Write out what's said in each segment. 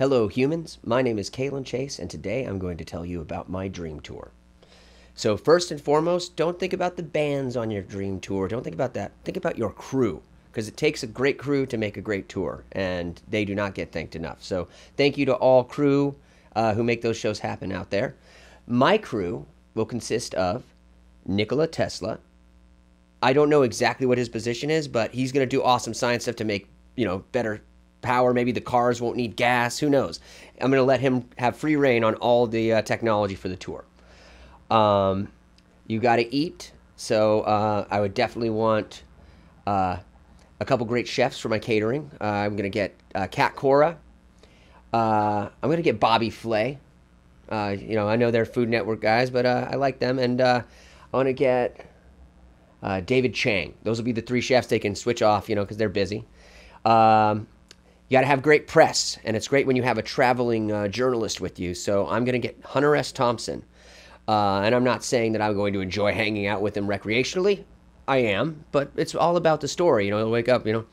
Hello, humans. My name is Kalen Chase, and today I'm going to tell you about my dream tour. So, first and foremost, don't think about the bands on your dream tour. Don't think about that. Think about your crew, because it takes a great crew to make a great tour, and they do not get thanked enough. So, thank you to all crew uh, who make those shows happen out there. My crew will consist of Nikola Tesla. I don't know exactly what his position is, but he's going to do awesome science stuff to make you know better power. Maybe the cars won't need gas. Who knows? I'm going to let him have free rein on all the uh, technology for the tour. Um, you got to eat, so uh, I would definitely want uh, a couple great chefs for my catering. Uh, I'm going to get uh, Cat Cora. Uh, I'm going to get Bobby Flay. You know, I know they're Food Network guys, but I like them. And I want to get David Chang. Those will be the three chefs they can switch off, you know, because they're busy. Um, you got to have great press, and it's great when you have a traveling uh, journalist with you. So I'm going to get Hunter S. Thompson. Uh, and I'm not saying that I'm going to enjoy hanging out with him recreationally. I am, but it's all about the story. You know, wake up, you know,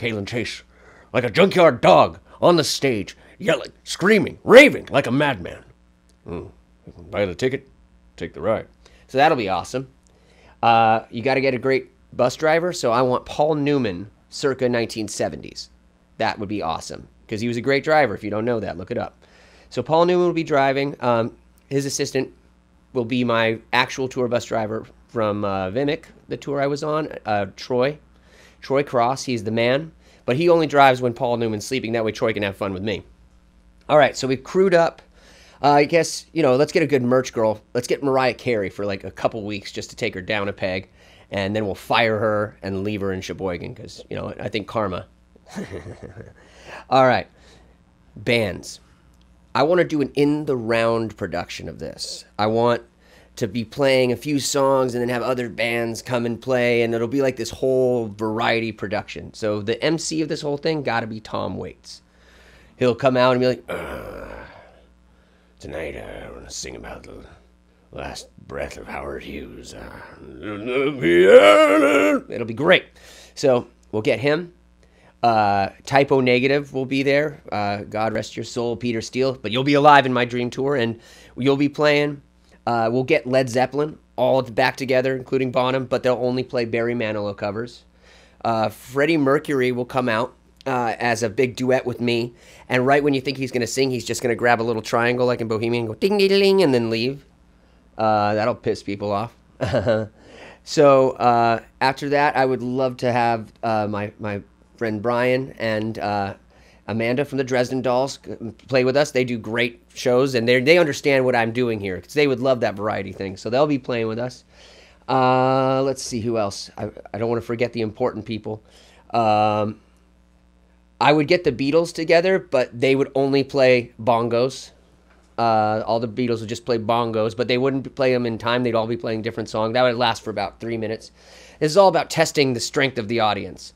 Kalen Chase, like a junkyard dog on the stage, yelling, screaming, raving like a madman. Mm. Buy the ticket, take the ride. So that'll be awesome. Uh, you got to get a great bus driver. So I want Paul Newman, circa 1970s. That would be awesome because he was a great driver. If you don't know that, look it up. So Paul Newman will be driving. Um, his assistant will be my actual tour bus driver from uh, Vimic, the tour I was on, uh, Troy. Troy Cross, he's the man. But he only drives when Paul Newman's sleeping. That way Troy can have fun with me. All right, so we've crewed up. Uh, I guess, you know, let's get a good merch girl. Let's get Mariah Carey for like a couple weeks just to take her down a peg. And then we'll fire her and leave her in Sheboygan because, you know, I think karma All right. Bands. I want to do an in the round production of this. I want to be playing a few songs and then have other bands come and play, and it'll be like this whole variety production. So the MC of this whole thing got to be Tom Waits. He'll come out and be like, "Tonight I want to sing about the last breath of Howard Hughes." Uh, it'll be great. So we'll get him. Uh, Type Negative will be there. Uh, God rest your soul, Peter Steele. But you'll be alive in my dream tour, and you'll be playing. Uh, we'll get Led Zeppelin all back together, including Bonham, but they'll only play Barry Manilow covers. Uh, Freddie Mercury will come out uh, as a big duet with me, and right when you think he's going to sing, he's just going to grab a little triangle like in Bohemian, go ding ding ding, and then leave. Uh, that'll piss people off. so after that, I would love to have my my friend Brian and uh, Amanda from the Dresden Dolls play with us. They do great shows, and they they understand what I'm doing here because they would love that variety thing. So they'll be playing with us. Uh, let's see who else. I, I don't want to forget the important people. Um, I would get the Beatles together, but they would only play bongos. Uh, all the Beatles would just play bongos, but they wouldn't play them in time. They'd all be playing different songs. That would last for about three minutes. This is all about testing the strength of the audience.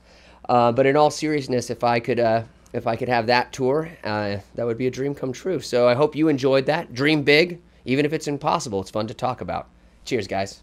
Uh, but in all seriousness, if I could, uh, if I could have that tour, uh, that would be a dream come true. So I hope you enjoyed that. Dream big, even if it's impossible. It's fun to talk about. Cheers, guys.